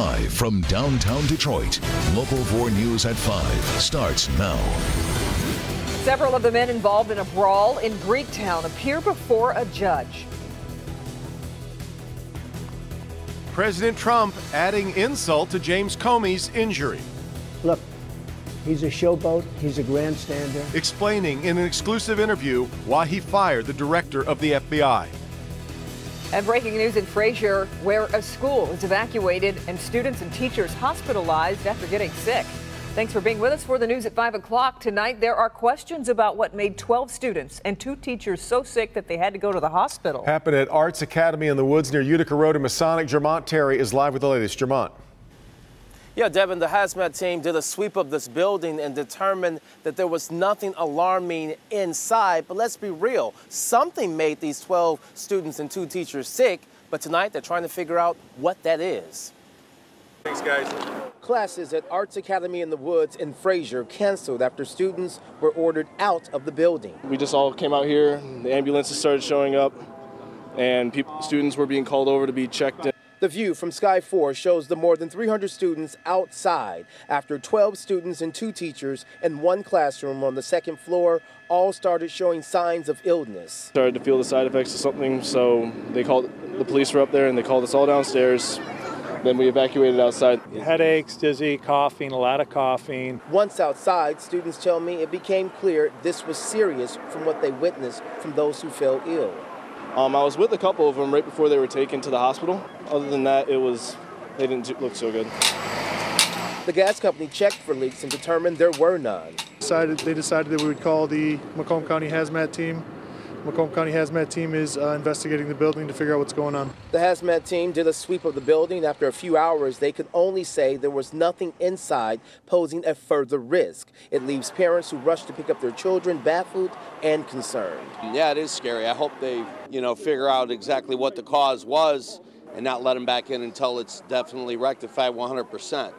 Live from downtown Detroit, Local 4 News at 5 starts now. Several of the men involved in a brawl in Greektown appear before a judge. President Trump adding insult to James Comey's injury. Look, he's a showboat, he's a grandstander. Explaining in an exclusive interview why he fired the director of the FBI. And breaking news in Fraser, where a school is evacuated and students and teachers hospitalized after getting sick. Thanks for being with us for the news at 5 o'clock. Tonight, there are questions about what made 12 students and two teachers so sick that they had to go to the hospital. Happened at Arts Academy in the woods near Utica Road in Masonic. Jermont Terry is live with the latest. Jermont. Yeah, Devin, the hazmat team did a sweep of this building and determined that there was nothing alarming inside. But let's be real, something made these 12 students and two teachers sick. But tonight, they're trying to figure out what that is. Thanks, guys. Classes at Arts Academy in the Woods in Fraser canceled after students were ordered out of the building. We just all came out here, the ambulances started showing up, and people, students were being called over to be checked in. The view from Sky 4 shows the more than 300 students outside after 12 students and two teachers in one classroom on the second floor all started showing signs of illness. Started to feel the side effects of something, so they called the police were up there and they called us all downstairs. Then we evacuated outside. Headaches, dizzy, coughing, a lot of coughing. Once outside, students tell me it became clear this was serious from what they witnessed from those who fell ill. Um, I was with a couple of them right before they were taken to the hospital. Other than that, it was they didn't look so good. The gas company checked for leaks and determined there were none. Decided, they decided that we would call the Macomb County Hazmat Team. Macomb County Hazmat Team is uh, investigating the building to figure out what's going on. The hazmat team did a sweep of the building. After a few hours, they could only say there was nothing inside posing a further risk. It leaves parents who rush to pick up their children baffled and concerned. Yeah, it is scary. I hope they, you know, figure out exactly what the cause was and not let them back in until it's definitely rectified 100%.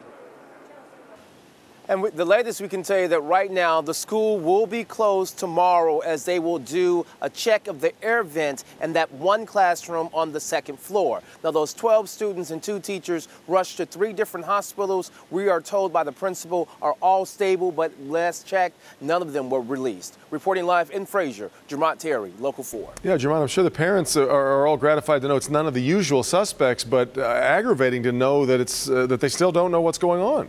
And the latest we can tell you that right now the school will be closed tomorrow as they will do a check of the air vent and that one classroom on the second floor. Now those 12 students and two teachers rushed to three different hospitals. We are told by the principal are all stable, but last check, none of them were released. Reporting live in Fraser, Jermont Terry, Local 4. Yeah, Jermont, I'm sure the parents are, are, all gratified to know it's none of the usual suspects, but uh, aggravating to know that it's uh, that they still don't know what's going on.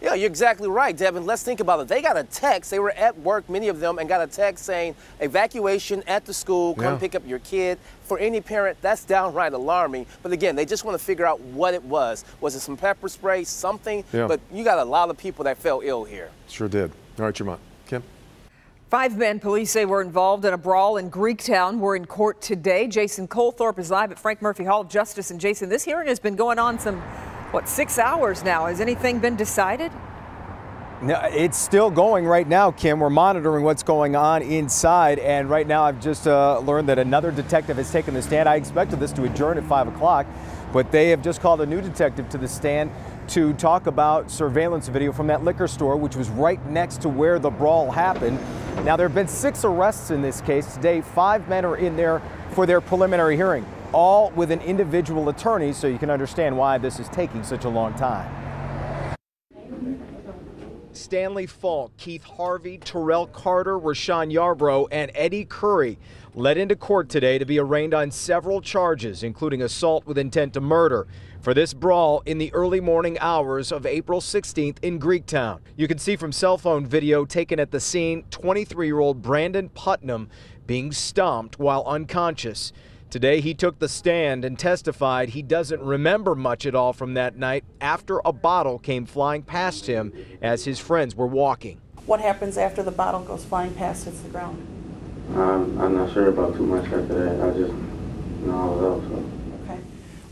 Yeah, you're exactly right, Devin. Let's think about it. They got a text. They were at work, many of them, and got a text saying evacuation at the school. Come yeah. pick up your kid. For any parent, that's downright alarming. But again, they just want to figure out what it was. Was it some pepper spray, something? Yeah. But you got a lot of people that fell ill here. Sure did. All right, Jermont. Kim? Five men police say were involved in a brawl in Greektown were in court today. Jason Colthorp is live at Frank Murphy Hall of Justice. And Jason, this hearing has been going on some what, six hours now. Has anything been decided? No, it's still going right now, Kim. We're monitoring what's going on inside, and right now I've just uh, learned that another detective has taken the stand. I expected this to adjourn at 5 o'clock, but they have just called a new detective to the stand to talk about surveillance video from that liquor store, which was right next to where the brawl happened. Now, there have been six arrests in this case. Today, five men are in there for their preliminary hearing all with an individual attorney so you can understand why this is taking such a long time. Stanley Falk, Keith Harvey, Terrell Carter, Rashawn Yarbrough, and Eddie Curry led into court today to be arraigned on several charges, including assault with intent to murder, for this brawl in the early morning hours of April 16th in Greektown. You can see from cell phone video taken at the scene 23 year old Brandon Putnam being stomped while unconscious. Today, he took the stand and testified he doesn't remember much at all from that night after a bottle came flying past him as his friends were walking. What happens after the bottle goes flying past hits the ground? Um, I'm not sure about too much after that. I just know I was out. So. Okay.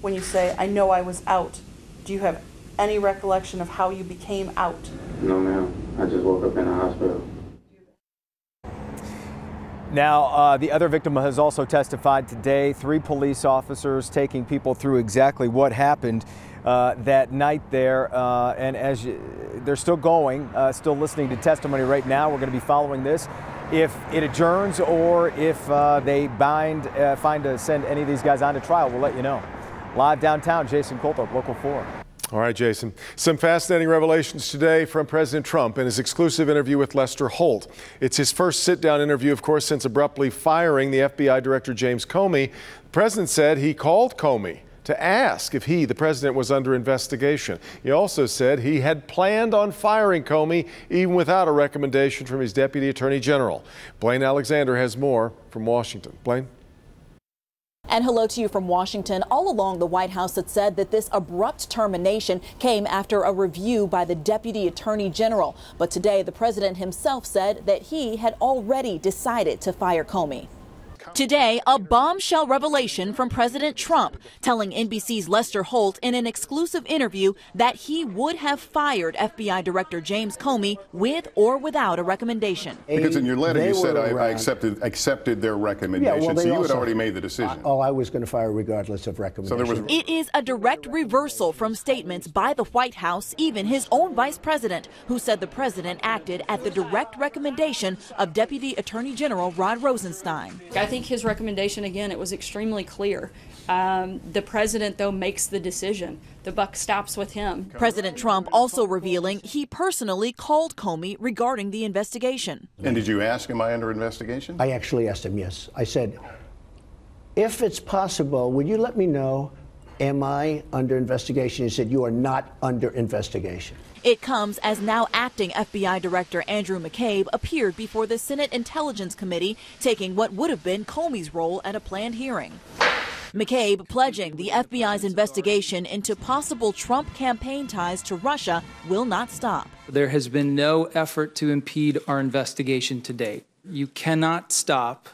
When you say, I know I was out, do you have any recollection of how you became out? No, ma'am. I just woke up in the hospital. Now, uh, the other victim has also testified today. Three police officers taking people through exactly what happened uh, that night there. Uh, and as you, they're still going, uh, still listening to testimony right now, we're going to be following this. If it adjourns or if uh, they bind, uh, find to send any of these guys on to trial, we'll let you know. Live downtown, Jason Colthorp, Local 4. All right, Jason. Some fascinating revelations today from President Trump in his exclusive interview with Lester Holt. It's his first sit down interview, of course, since abruptly firing the FBI Director James Comey. The president said he called Comey to ask if he, the president, was under investigation. He also said he had planned on firing Comey even without a recommendation from his deputy attorney general. Blayne Alexander has more from Washington. Blayne? And hello to you from Washington. All along, the White House had said that this abrupt termination came after a review by the Deputy Attorney General. But today, the president himself said that he had already decided to fire Comey. Today, a bombshell revelation from President Trump telling NBC's Lester Holt in an exclusive interview that he would have fired FBI Director James Comey with or without a recommendation. Because in your letter you said I, I, accepted accepted their recommendation, yeah, well, so you also, had already made the decision. oh, I was going to fire regardless of recommendation. So there was... It is a direct reversal from statements by the White House, even his own vice president, who said the president acted at the direct recommendation of Deputy Attorney General Rod Rosenstein. I think his recommendation, again, it was extremely clear. Um, the president, though, makes the decision. The buck stops with him. President Trump also revealing he personally called Comey regarding the investigation. And did you ask, am I under investigation? I actually asked him, yes. I said, if it's possible, would you let me know, am I under investigation? He said, you are not under investigation. It comes as now acting FBI Director Andrew McCabe appeared before the Senate Intelligence Committee, taking what would have been Comey's role at a planned hearing. McCabe pledging the FBI's investigation into possible Trump campaign ties to Russia will not stop. There has been no effort to impede our investigation to date. You cannot stop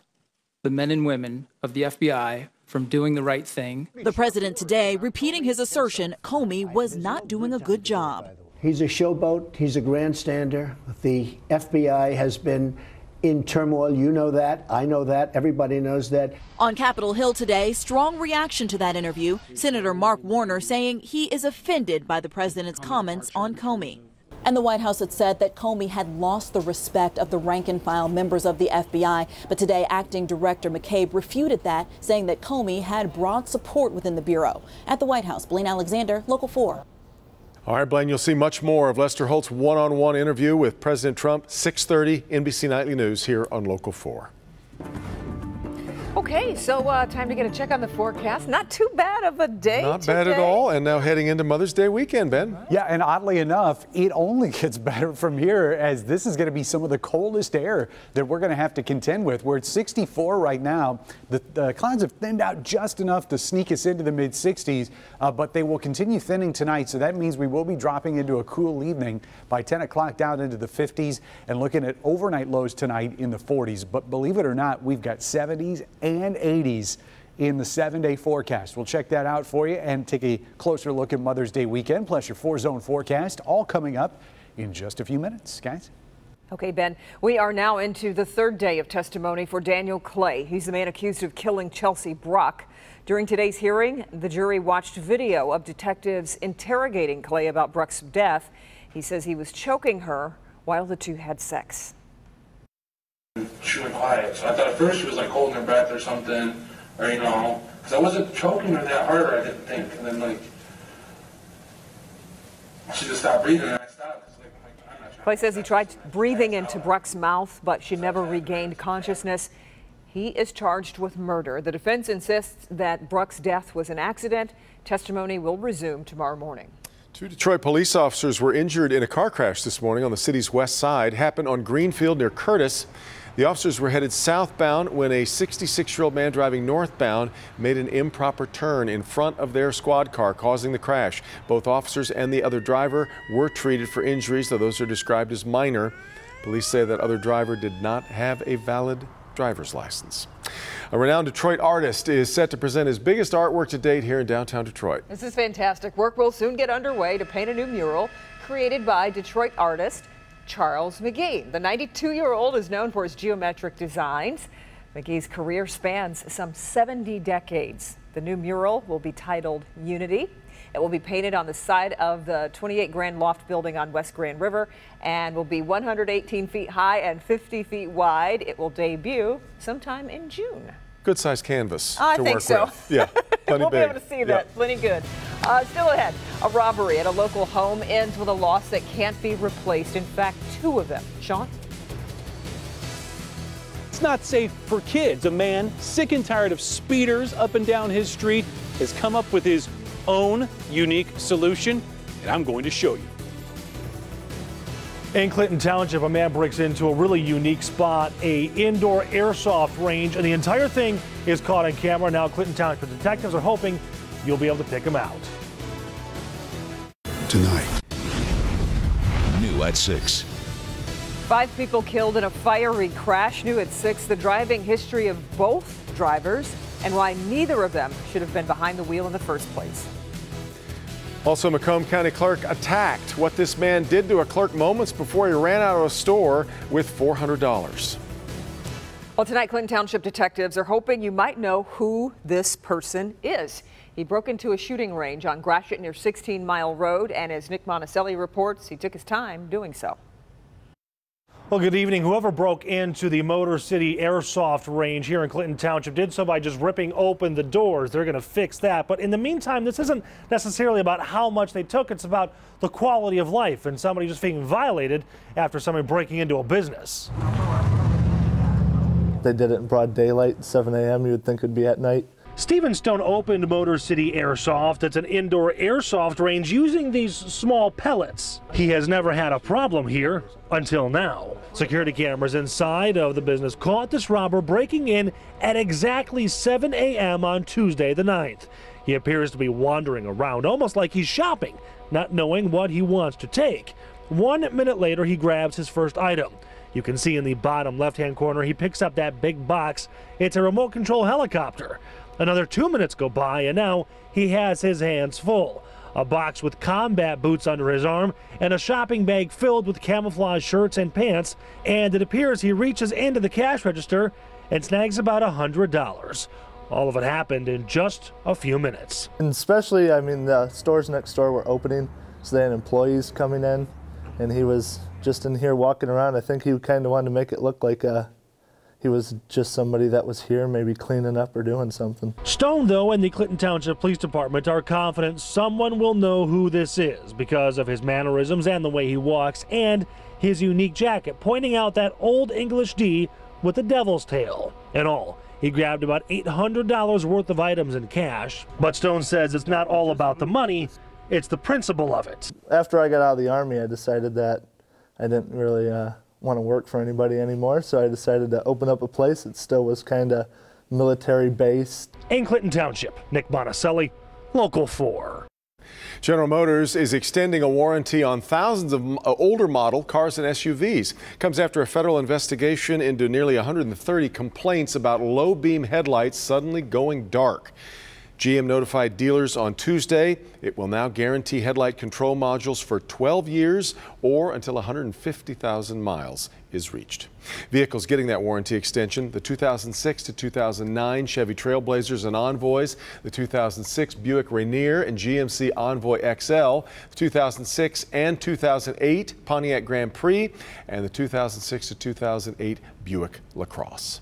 the men and women of the FBI from doing the right thing. The president today repeating his assertion Comey was not doing a good job. He's a showboat. He's a grandstander. The FBI has been in turmoil. You know that. I know that. Everybody knows that. On Capitol Hill today, strong reaction to that interview. Senator Mark Warner saying he is offended by the president's comments on Comey. And the White House had said that Comey had lost the respect of the rank and file members of the FBI. But today, acting director McCabe refuted that, saying that Comey had broad support within the Bureau. At the White House, Blayne Alexander, Local 4. All right, Blaine, you'll see much more of Lester Holt's one-on-one interview with President Trump, 630 NBC Nightly News here on Local 4. Okay, so uh, time to get a check on the forecast. Not too bad of a day. Not today. bad at all. And now heading into Mother's Day weekend, Ben. Yeah, and oddly enough, it only gets better from here as this is going to be some of the coldest air that we're going to have to contend with. We're at 64 right now. The, the clouds have thinned out just enough to sneak us into the mid 60s, uh, but they will continue thinning tonight. So that means we will be dropping into a cool evening by 10 o'clock down into the 50s and looking at overnight lows tonight in the 40s. But believe it or not, we've got 70s and 80s in the seven day forecast. We'll check that out for you and take a closer look at Mother's Day weekend, plus your four zone forecast, all coming up in just a few minutes, guys. Okay, Ben, we are now into the third day of testimony for Daniel Clay. He's the man accused of killing Chelsea Bruck. During today's hearing, the jury watched video of detectives interrogating Clay about Bruck's death. He says he was choking her while the two had sex. She went quiet. So I thought at first she was like holding her breath or something, or you know, because I wasn't choking her that hard, I didn't think. And then like, she just stopped breathing, and I stopped. Clay says he tried breathing into Bruck's mouth, but she never regained consciousness. He is charged with murder. The defense insists that Bruck's death was an accident. Testimony will resume tomorrow morning. Two Detroit police officers were injured in a car crash this morning on the city's west side. Happened on Greenfield near Curtis. The officers were headed southbound when a 66-year-old man driving northbound made an improper turn in front of their squad car, causing the crash. Both officers and the other driver were treated for injuries, though those are described as minor. Police say that other driver did not have a valid driver's license. A renowned Detroit artist is set to present his biggest artwork to date here in downtown Detroit. This is fantastic. Work will soon get underway to paint a new mural created by Detroit artist Charles McGee. The 92-year-old is known for his geometric designs. McGee's career spans some 70 decades. The new mural will be titled Unity. It will be painted on the side of the 28 Grand Loft building on West Grand River and will be 118 feet high and 50 feet wide. It will debut sometime in June. Good sized canvas I to think work so. with. Yeah, plenty we'll big. be able to see that. Plenty good. Uh, still ahead, a robbery at a local home ends with a loss that can't be replaced. In fact, two of them. Sean? It's not safe for kids. A man sick and tired of speeders up and down his street has come up with his own unique solution, and I'm going to show you. In Clinton Township, a man breaks into a really unique spot, a indoor airsoft range, and the entire thing is caught on camera. Now Clinton Township detectives are hoping you'll be able to pick him out. Tonight. New at 6. Five people killed in a fiery crash. New at 6. The driving history of both drivers and why neither of them should have been behind the wheel in the first place. Also, Macomb County clerk attacked what this man did to a clerk moments before he ran out of a store with $400. Well, tonight, Clinton Township detectives are hoping you might know who this person is. He broke into a shooting range on Gratiot near 16 Mile Road, and as Nick Monticelli reports, he took his time doing so. Well, good evening. Whoever broke into the Motor City Airsoft range here in Clinton Township did so by just ripping open the doors. They're going to fix that. But in the meantime, this isn't necessarily about how much they took. It's about the quality of life and somebody just being violated after somebody breaking into a business. They did it in broad daylight, 7 a.m. You would think it'd be at night. Stephen Stone opened Motor City Airsoft. It's an indoor airsoft range using these small pellets. He has never had a problem here until now. Security cameras inside of the business caught this robber breaking in at exactly 7 a.m. on Tuesday the 9th. He appears to be wandering around almost like he's shopping, not knowing what he wants to take. One minute later, he grabs his first item. You can see in the bottom left hand corner, he picks up that big box. It's a remote control helicopter. Another two minutes go by, and now he has his hands full. A box with combat boots under his arm, and a shopping bag filled with camouflage shirts and pants. And it appears he reaches into the cash register and snags about a $100. All of it happened in just a few minutes. And especially, I mean, the stores next door were opening, so they had employees coming in, and he was just in here walking around. I think he kind of wanted to make it look like uh, he was just somebody that was here, maybe cleaning up or doing something. Stone, though, and the Clinton Township Police Department are confident someone will know who this is because of his mannerisms and the way he walks and his unique jacket, pointing out that old English D with the devil's tail. In all, he grabbed about $800 worth of items in cash. But Stone says it's not all about the money, it's the principle of it. After I got out of the Army, I decided that I didn't really uh, want to work for anybody anymore, so I decided to open up a place that still was kind of military based. In Clinton Township, Nick Monticelli, Local 4. General Motors is extending a warranty on thousands of uh, older model cars and SUVs. Comes after a federal investigation into nearly 130 complaints about low beam headlights suddenly going dark. GM notified dealers on Tuesday it will now guarantee headlight control modules for 12 years or until 150,000 miles is reached. Vehicles getting that warranty extension the 2006 to 2009 Chevy Trailblazers and Envoys, the 2006 Buick Rainier and GMC Envoy XL, the 2006 and 2008 Pontiac Grand Prix, and the 2006 to 2008 Buick LaCrosse.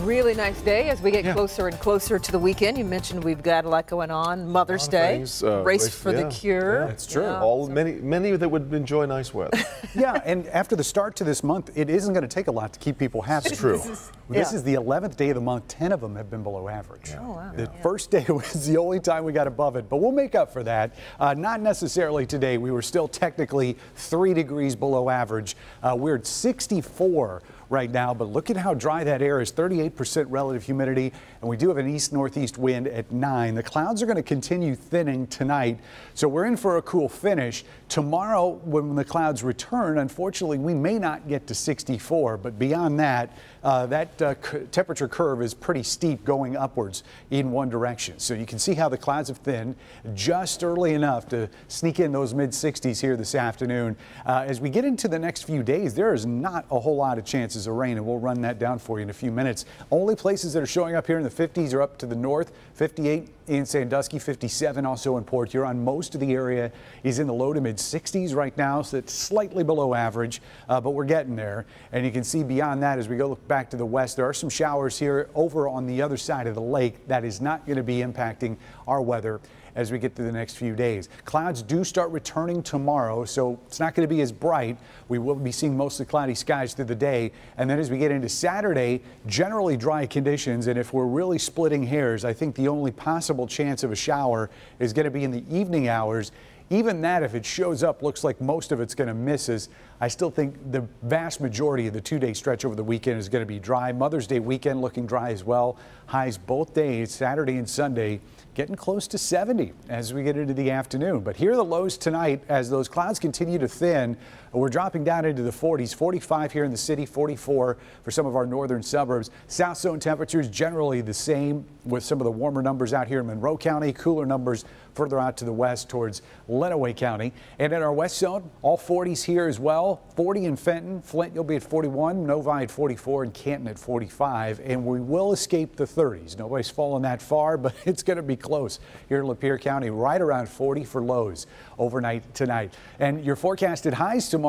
Really nice day as we get yeah. closer and closer to the weekend. You mentioned we've got a lot going on. Mother's Day, things, uh, race, race, for yeah. the cure. Yeah, it's true. All many many that would enjoy nice weather. yeah, and after the start to this month, it isn't going to take a lot to keep people happy. It's true. This, is, this is the 11th day of the month. 10 of them have been below average. Oh wow. The first day was the only time we got above it, but we'll make up for that. Uh, not necessarily today. We were still technically three degrees below average. Uh, we're at 64 right now, but look at how dry that air is 38% relative humidity, and we do have an east northeast wind at 9. The clouds are going to continue thinning tonight, so we're in for a cool finish. Tomorrow, when the clouds return, unfortunately, we may not get to 64, but beyond that, uh, that uh, temperature curve is pretty steep going upwards in one direction. So you can see how the clouds have thinned just early enough to sneak in those mid 60s here this afternoon. Uh, as we get into the next few days, there is not a whole lot of chances of rain, and we'll run that down for you in a few minutes. Only places that are showing up here in the 50s are up to the north, 58 in Sandusky, 57 also in Port Huron. Most of the area is in the low to mid 60s right now, so it's slightly below average, uh, but we're getting there. And you can see beyond that as we go look back to the west, there are some showers here over on the other side of the lake. That is not going to be impacting our weather as we get through the next few days. Clouds do start returning tomorrow, so it's not going to be as bright. We will be seeing mostly cloudy skies through the day. And then as we get into Saturday, generally dry conditions. And if we're really splitting hairs, I think the only possible chance of a shower is going to be in the evening hours. Even that, if it shows up, looks like most of it's going to miss us. I still think the vast majority of the two day stretch over the weekend is going to be dry. Mother's Day weekend looking dry as well. Highs both days, Saturday and Sunday getting close to 70 as we get into the afternoon. But here are the lows tonight as those clouds continue to thin. We're dropping down into the 40s, 45 here in the city, 44 for some of our northern suburbs. South zone temperatures generally the same with some of the warmer numbers out here in Monroe County, cooler numbers further out to the west towards Lenawee County. And in our west zone, all 40s here as well. 40 in Fenton, Flint, you'll be at 41, Novi at 44, and Canton at 45. And we will escape the 30s. Nobody's fallen that far, but it's going to be close here in Lapeer County, right around 40 for lows overnight tonight. And your forecasted highs tomorrow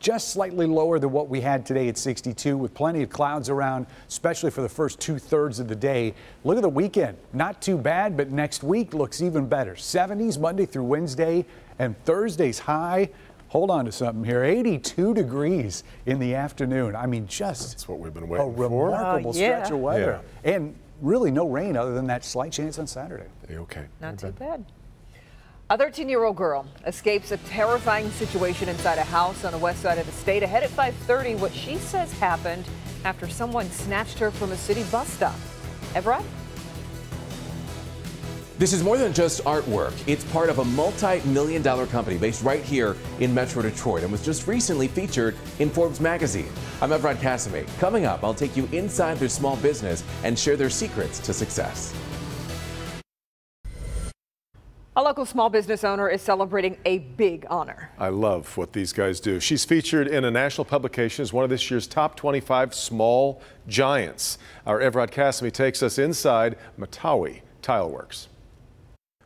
just slightly lower than what we had today at 62 with plenty of clouds around, especially for the first two thirds of the day. Look at the weekend. Not too bad, but next week looks even better. 70s Monday through Wednesday and Thursday's high. Hold on to something here. 82 degrees in the afternoon. I mean, just That's what we've been waiting a remarkable Uh, yeah. stretch of weather. And really no rain other than that slight chance on Saturday. Okay. Not too bad. A 13 year old girl escapes a terrifying situation inside a house on the west side of the state. Ahead at 5:30, what she says happened after someone snatched her from a city bus stop. Evrod? This is more than just artwork. It's part of a multi-million dollar company based right here in Metro Detroit and was just recently featured in Forbes magazine. I'm Evrod Cassimy. Coming up, I'll take you inside their small business and share their secrets to success. A local small business owner is celebrating a big honor. I love what these guys do. She's featured in a national publication as one of this year's top 25 small giants. Our Evrod Cassimy takes us inside Motawi Tileworks.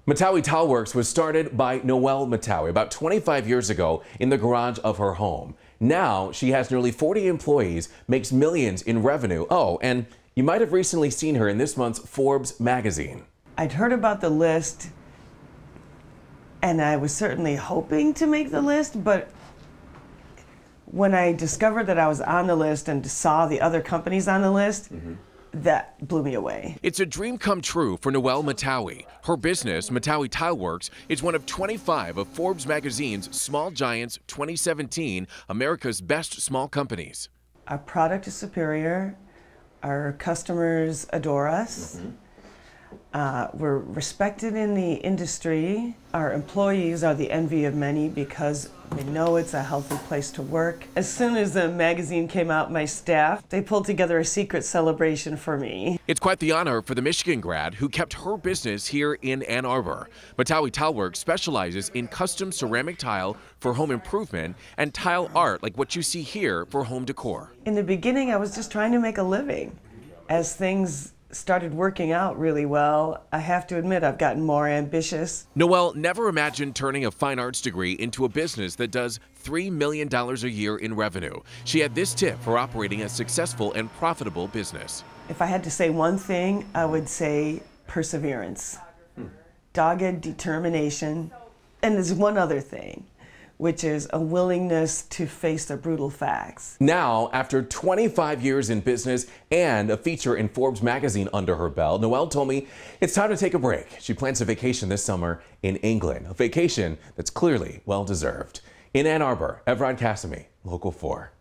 Motawi Tileworks was started by Nawal Motawi about 25 years ago in the garage of her home. Now she has nearly 40 employees, makes millions in revenue. Oh, and you might have recently seen her in this month's Forbes magazine. I'd heard about the list and I was certainly hoping to make the list, but when I discovered that I was on the list and saw the other companies on the list, mm-hmm. that blew me away. It's a dream come true for Nawal Motawi. Her business, Motawi Tileworks, is one of 25 of Forbes magazine's Small Giants 2017 America's Best Small Companies. Our product is superior, our customers adore us. Mm-hmm. Uh, we're respected in the industry. Our employees are the envy of many because they know it's a healthy place to work. As soon as the magazine came out, my staff, they pulled together a secret celebration for me. It's quite the honor for the Michigan grad who kept her business here in Ann Arbor. Motawi Tileworks specializes in custom ceramic tile for home improvement and tile art like what you see here for home decor. In the beginning, I was just trying to make a living. As things started working out really well, I have to admit I've gotten more ambitious. Nawal never imagined turning a fine arts degree into a business that does $3 million a year in revenue. She had this tip for operating a successful and profitable business. If I had to say one thing, I would say perseverance, hmm. dogged determination, and there's one other thing, which is a willingness to face the brutal facts. Now, after 25 years in business and a feature in Forbes magazine under her belt, Nawal told me it's time to take a break. She plans a vacation this summer in England, a vacation that's clearly well deserved. In Ann Arbor, Evrod Cassimy, Local 4.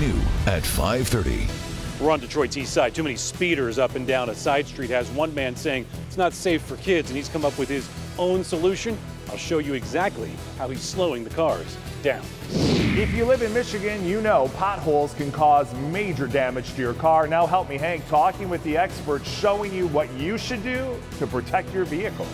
New at 530. We're on Detroit's east side. Too many speeders up and down a side street has one man saying it's not safe for kids, and he's come up with his own solution. I'll show you exactly how he's slowing the cars down. If you live in Michigan, you know potholes can cause major damage to your car. Now help me, Hank, talking with the experts, showing you what you should do to protect your vehicle.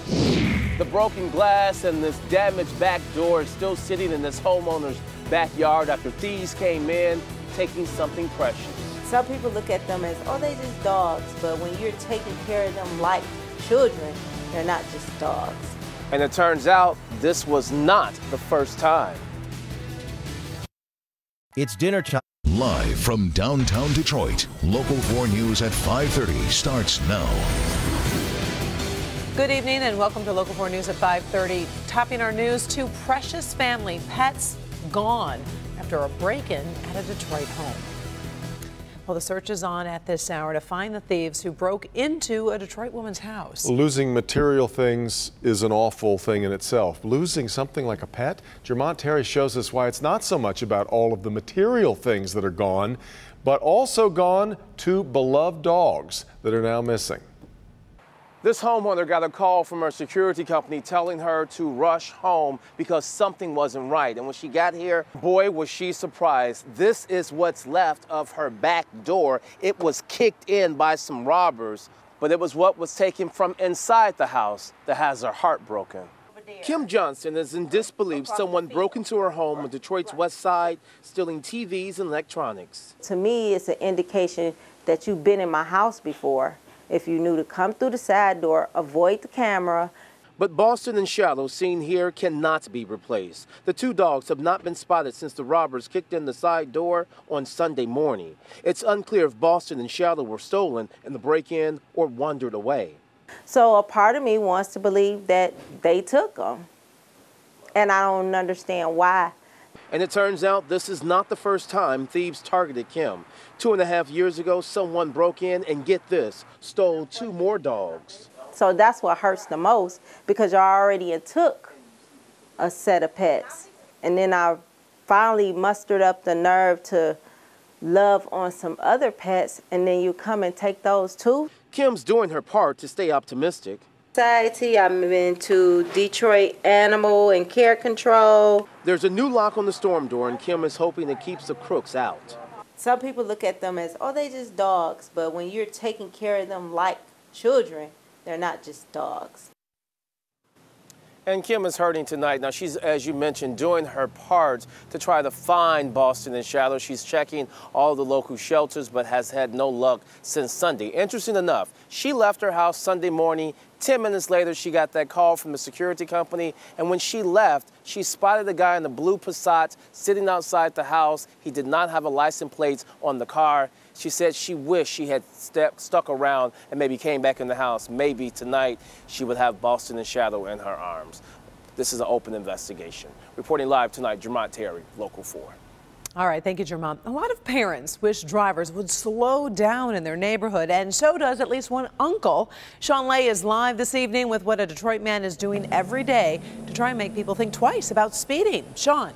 The broken glass and this damaged back door is still sitting in this homeowner's backyard after thieves came in, taking something precious. Some people look at them as, oh, they just dogs, but when you're taking care of them like children, they're not just dogs. And it turns out this was not the first time. It's dinner time. Live from downtown Detroit, Local 4 News at 5:30 starts now. Good evening and welcome to Local 4 News at 5:30. Topping our news, two precious family pets gone after a break-in at a Detroit home. Well, the search is on at this hour to find the thieves who broke into a Detroit woman's house. Losing material things is an awful thing in itself. Losing something like a pet? Jermont Terry shows us why it's not so much about all of the material things that are gone, but also gone two beloved dogs that are now missing. This homeowner got a call from her security company telling her to rush home because something wasn't right. And when she got here, boy, was she surprised. This is what's left of her back door. It was kicked in by some robbers, but it was what was taken from inside the house that has her heart broken. Kim Johnson is in disbelief someone broke into her home on Detroit's west side, stealing TVs and electronics. To me, it's an indication that you've been in my house before if you knew to come through the side door, avoid the camera. But Boston and Shadow, seen here, cannot be replaced. The two dogs have not been spotted since the robbers kicked in the side door on Sunday morning. It's unclear if Boston and Shadow were stolen in the break-in or wandered away. So a part of me wants to believe that they took them. And I don't understand why. And it turns out this is not the first time thieves targeted Kim. Two and a half years ago, someone broke in and get this, stole two more dogs. So that's what hurts the most because you already took a set of pets. And then I finally mustered up the nerve to love on some other pets and then you come and take those too. Kim's doing her part to stay optimistic. Society, I'm into Detroit Animal and Care Control. There's a new lock on the storm door and Kim is hoping it keeps the crooks out. Some people look at them as, oh, they just dogs, but when you're taking care of them like children, they're not just dogs. And Kim is hurting tonight. Now, she's, as you mentioned, doing her part to try to find Boston and Shadow. She's checking all the local shelters, but has had no luck since Sunday. Interesting enough, she left her house Sunday morning 10 minutes later, she got that call from the security company. And when she left, she spotted the guy in the blue Passat sitting outside the house. He did not have a license plate on the car. She said she wished she had stuck around and maybe came back in the house. Maybe tonight she would have Boston and Shadow in her arms. This is an open investigation. Reporting live tonight, Jermont Terry, Local 4. All right, thank you, Jermont. A lot of parents wish drivers would slow down in their neighborhood, and so does at least one uncle. Shawn Ley is live this evening with what a Detroit man is doing every day to try and make people think twice about speeding. Sean.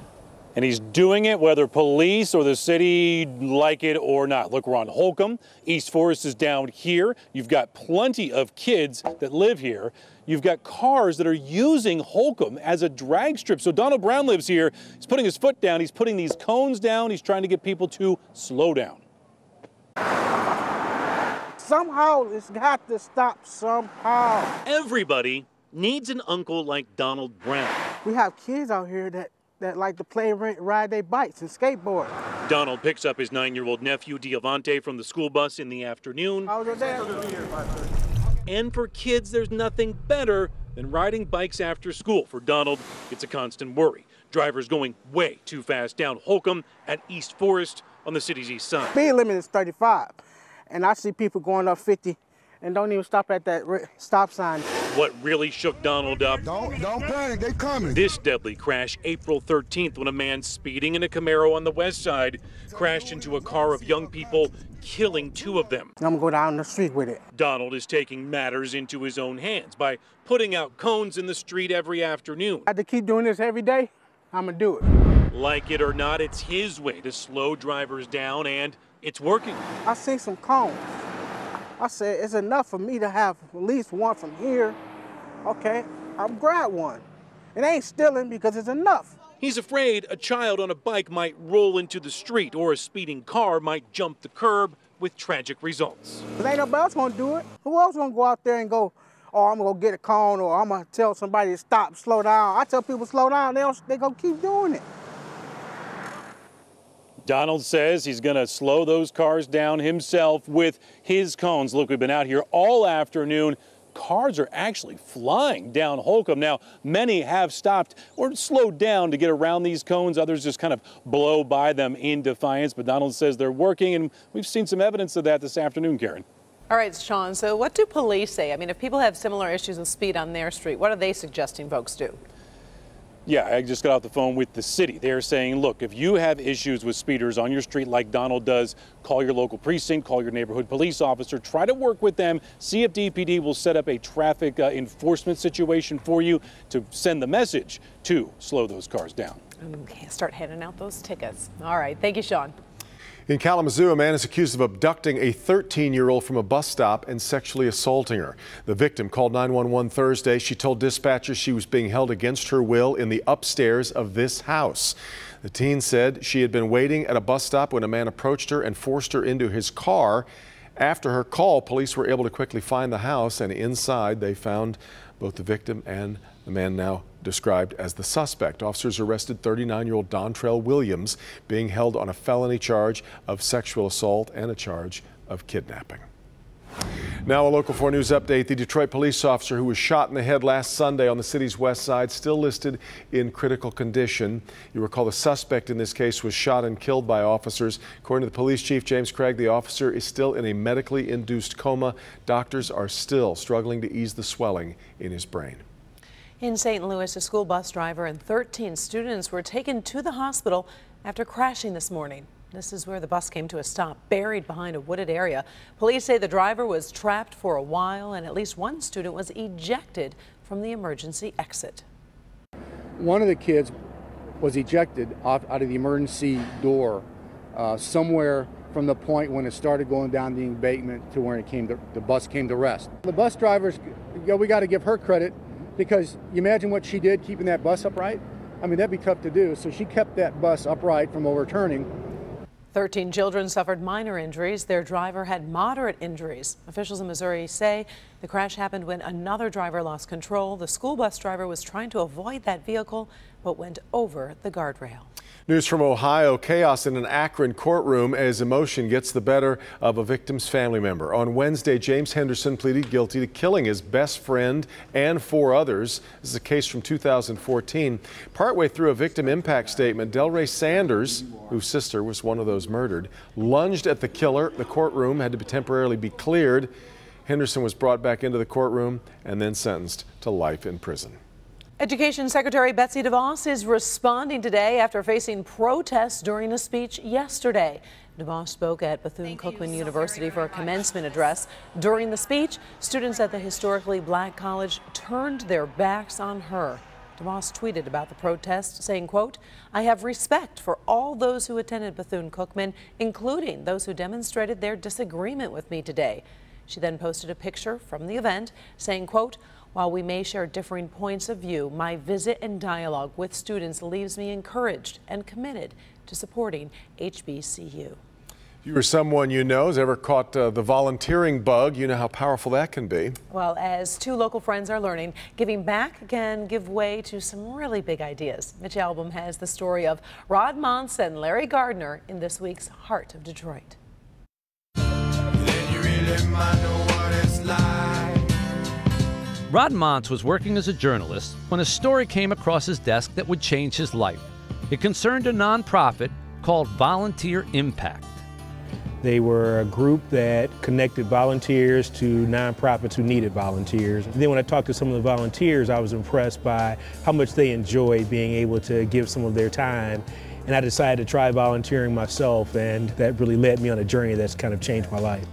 And he's doing it whether police or the city like it or not. Look, we're on Holcomb. East Forest is down here. You've got plenty of kids that live here. You've got cars that are using Holcomb as a drag strip. So Donald Brown lives here. He's putting his foot down. He's putting these cones down. He's trying to get people to slow down. Somehow it's got to stop somehow. Everybody needs an uncle like Donald Brown. We have kids out here that that like to play and ride their bikes and skateboard. Donald picks up his nine-year-old nephew Diavante from the school bus in the afternoon. And for kids, there's nothing better than riding bikes after school. For Donald, it's a constant worry. Drivers going way too fast down Holcomb at East Forest on the city's east side. Speed limit is 35, and I see people going up 50 and don't even stop at that stop sign. What really shook Donald up? Don't, don't panic, they coming. This deadly crash April 13th when a man speeding in a Camaro on the west side crashed into a car of young people, killing two of them. I'm gonna go down the street with it. Donald is taking matters into his own hands by putting out cones in the street every afternoon. I have to keep doing this every day. I'm gonna do it. Like it or not, it's his way to slow drivers down, and it's working. I see some cones. I said, it's enough for me to have at least one from here. Okay, I'll grab one. It ain't stealing because it's enough. He's afraid a child on a bike might roll into the street or a speeding car might jump the curb with tragic results. Cause ain't nobody else gonna do it. Who else gonna go out there and go, oh, I'm gonna get a cone or I'm gonna tell somebody to stop, slow down. I tell people slow down, they, don't, they gonna keep doing it. Donald says he's going to slow those cars down himself with his cones. Look, we've been out here all afternoon. Cars are actually flying down Holcomb. Now, many have stopped or slowed down to get around these cones. Others just kind of blow by them in defiance. But Donald says they're working, and we've seen some evidence of that this afternoon, Karen. All right, Sean, so what do police say? I mean, if people have similar issues with speed on their street, what are they suggesting folks do? Yeah, I just got off the phone with the city. They're saying, look, if you have issues with speeders on your street like Donald does, call your local precinct, call your neighborhood police officer, try to work with them, see if DPD will set up a traffic uh, enforcement situation for you to send the message to slow those cars down. Okay, start handing out those tickets. All right, thank you, Sean. In Kalamazoo, a man is accused of abducting a 13-year-old from a bus stop and sexually assaulting her. The victim called 911 Thursday. She told dispatchers she was being held against her will in the upstairs of this house. The teen said she had been waiting at a bus stop when a man approached her and forced her into his car. After her call, police were able to quickly find the house, and inside they found both the victim and the man now described as the suspect. Officers arrested 39-year-old Dontrell Williams, being held on a felony charge of sexual assault and a charge of kidnapping. Now, a Local 4 News update. The Detroit police officer who was shot in the head last Sunday on the city's west side still listed in critical condition. You recall the suspect in this case was shot and killed by officers. According to the police chief, James Craig, the officer is still in a medically induced coma. Doctors are still struggling to ease the swelling in his brain. In St. Louis, a school bus driver and 13 students were taken to the hospital after crashing this morning. This is where the bus came to a stop, buried behind a wooded area. Police say the driver was trapped for a while and at least one student was ejected from the emergency exit. One of the kids was ejected off, out of the emergency door uh, somewhere from the point when it started going down the embankment to where it came to, the bus came to rest. The bus drivers, you know, we got to give her credit because you imagine what she did keeping that bus upright? I mean, that'd be tough to do. So she kept that bus upright from overturning. 13 children suffered minor injuries. Their driver had moderate injuries. Officials in Missouri say the crash happened when another driver lost control. The school bus driver was trying to avoid that vehicle but went over the guardrail. News from Ohio, chaos in an Akron courtroom as emotion gets the better of a victim's family member. On Wednesday, James Henderson pleaded guilty to killing his best friend and four others. This is a case from 2014. Partway through a victim impact statement, Delray Sanders, whose sister was one of those murdered, lunged at the killer. The courtroom had to be temporarily be cleared. Henderson was brought back into the courtroom and then sentenced to life in prison. Education Secretary Betsy DeVos is responding today after facing protests during a speech yesterday. DeVos spoke at Bethune-Cookman so University for a commencement address. During the speech, students at the historically black college turned their backs on her. DeVos tweeted about the protest, saying, quote, I have respect for all those who attended Bethune-Cookman, including those who demonstrated their disagreement with me today. She then posted a picture from the event saying, quote, while we may share differing points of view, my visit and dialogue with students leaves me encouraged and committed to supporting HBCU. If you or someone you know has ever caught uh, the volunteering bug, you know how powerful that can be. Well, as two local friends are learning, giving back can give way to some really big ideas. Mitch Albom has the story of Rod Monson and Larry Gardner in this week's Heart of Detroit. Rod Montz was working as a journalist when a story came across his desk that would change his life. It concerned a nonprofit called Volunteer Impact. They were a group that connected volunteers to nonprofits who needed volunteers. And then when I talked to some of the volunteers, I was impressed by how much they enjoyed being able to give some of their time. And I decided to try volunteering myself, and that really led me on a journey that's kind of changed my life.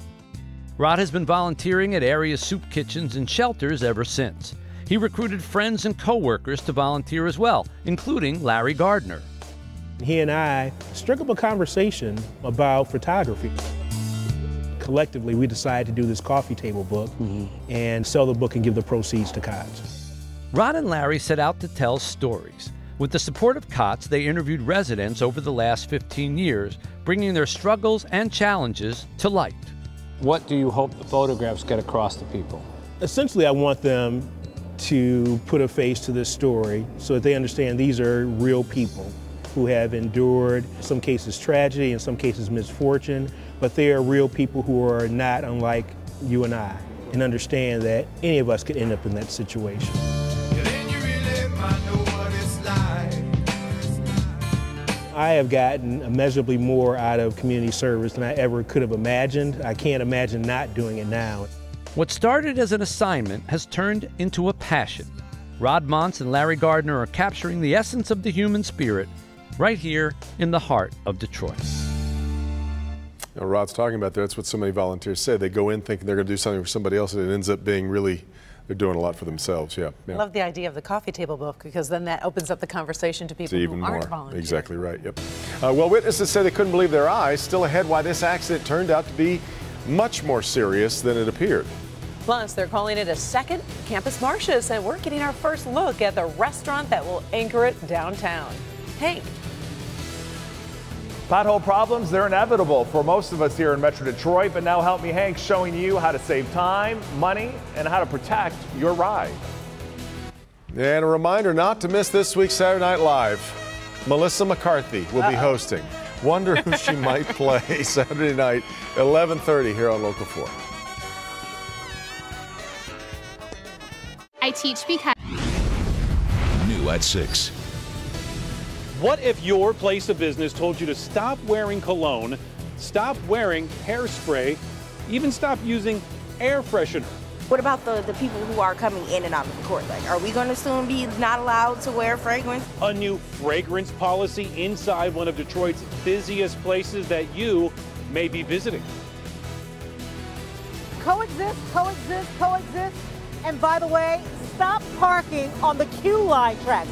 Rod has been volunteering at area soup kitchens and shelters ever since. He recruited friends and coworkers to volunteer as well, including Larry Gardner. He and I struck up a conversation about photography. Collectively, we decided to do this coffee table book mm -hmm. and sell the book and give the proceeds to COTS. Rod and Larry set out to tell stories. With the support of COTS, they interviewed residents over the last 15 years, bringing their struggles and challenges to light. What do you hope the photographs get across to people? Essentially, I want them to put a face to this story so that they understand these are real people who have endured, some cases, tragedy, in some cases, misfortune, but they are real people who are not unlike you and I and understand that any of us could end up in that situation. I have gotten immeasurably more out of community service than I ever could have imagined. I can't imagine not doing it now. What started as an assignment has turned into a passion. Rod Montz and Larry Gardner are capturing the essence of the human spirit right here in the heart of Detroit. You know, Rod's talking about there, that's what so many volunteers say. They go in thinking they're going to do something for somebody else, and it ends up being really they're doing a lot for themselves. Yeah. yeah. I love the idea of the coffee table book because then that opens up the conversation to people even who aren't more. volunteering. Exactly right. Yep. Uh, well, witnesses say they couldn't believe their eyes. Still ahead, why this accident turned out to be much more serious than it appeared. Plus, they're calling it a second Campus Martius, and we're getting our first look at the restaurant that will anchor it downtown. Hank. Pothole problems, they're inevitable for most of us here in Metro Detroit, but now Help Me Hank showing you how to save time, money, and how to protect your ride. And a reminder not to miss this week's Saturday Night Live. Melissa McCarthy will be hosting. Wonder who she might play Saturday night, 11:30 here on Local 4. I teach because. New at 6. What if your place of business told you to stop wearing cologne, stop wearing hairspray, even stop using air freshener? What about the, the people who are coming in and out of the court? Like, are we going to soon be not allowed to wear fragrance? A new fragrance policy inside one of Detroit's busiest places that you may be visiting. Coexist, coexist, coexist. And by the way, stop parking on the QLine tracks.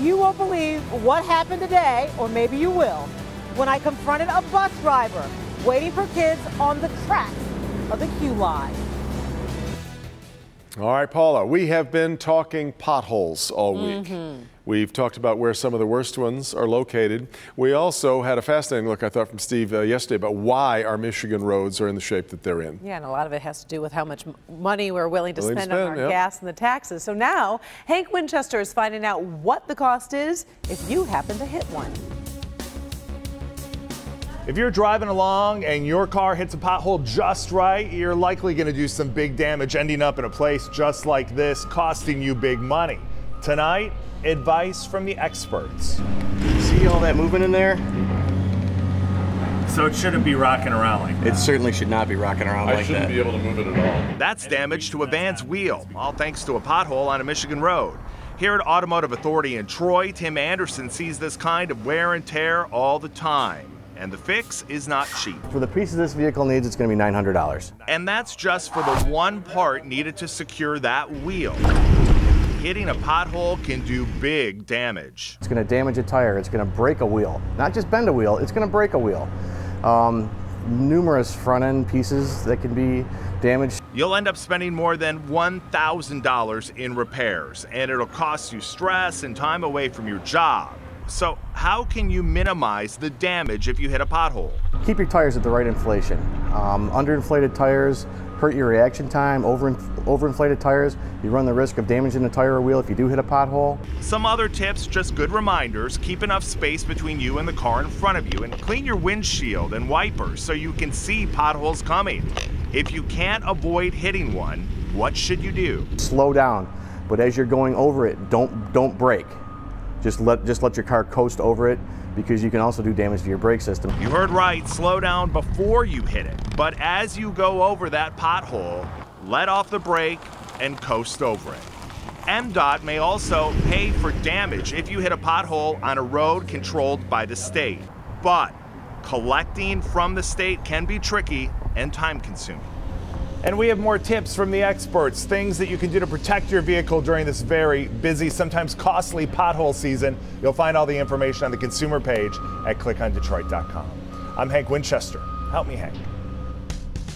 You won't believe what happened today, or maybe you will, when I confronted a bus driver waiting for kids on the tracks of the QLine. All right, Paula, we have been talking potholes all week. Mm-hmm. We've talked about where some of the worst ones are located. We also had a fascinating look, I thought, from Steve uh, yesterday about why our Michigan roads are in the shape that they're in. Yeah, and a lot of it has to do with how much money we're willing to Willing to spend, on our yep. gas and the taxes. So now, Hank Winchester is finding out what the cost is if you happen to hit one. If you're driving along and your car hits a pothole just right, you're likely going to do some big damage, ending up in a place just like this, costing you big money. Tonight, advice from the experts. See all that movement in there? So it shouldn't be rocking around like that. It certainly should not be rocking around like that. I shouldn't be able to move it at all. That's damage to a van's wheel, all thanks to a pothole on a Michigan road. Here at Automotive Authority in Troy, Tim Anderson sees this kind of wear and tear all the time. And the fix is not cheap. For the pieces this vehicle needs, it's going to be $900. And that's just for the one part needed to secure that wheel. Hitting a pothole can do big damage. It's going to damage a tire. It's going to break a wheel. Not just bend a wheel, it's going to break a wheel. Um, numerous front end pieces that can be damaged. You'll end up spending more than $1,000 in repairs, and it'll cost you stress and time away from your job. So, how can you minimize the damage if you hit a pothole? Keep your tires at the right inflation. Um, underinflated tires hurt your reaction time. Over, overinflated tires, you run the risk of damaging the tire or wheel if you do hit a pothole. Some other tips, just good reminders keep enough space between you and the car in front of you, and clean your windshield and wipers so you can see potholes coming. If you can't avoid hitting one, what should you do? Slow down, but as you're going over it, don't don't brake. Just let just let your car coast over it because you can also do damage to your brake system. You heard right, slow down before you hit it. But as you go over that pothole, let off the brake and coast over it. MDOT may also pay for damage if you hit a pothole on a road controlled by the state. But collecting from the state can be tricky and time consuming. And we have more tips from the experts, things that you can do to protect your vehicle during this very busy, sometimes costly pothole season. You'll find all the information on the consumer page at clickondetroit.com. I'm Hank Winchester. Help me, Hank.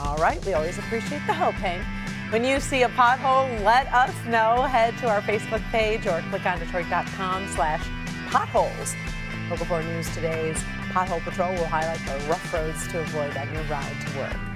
All right, we always appreciate the help, Hank. When you see a pothole, let us know. Head to our Facebook page or clickondetroit.com slash potholes. Local 4 News today's Pothole Patrol will highlight the rough roads to avoid on your ride to work.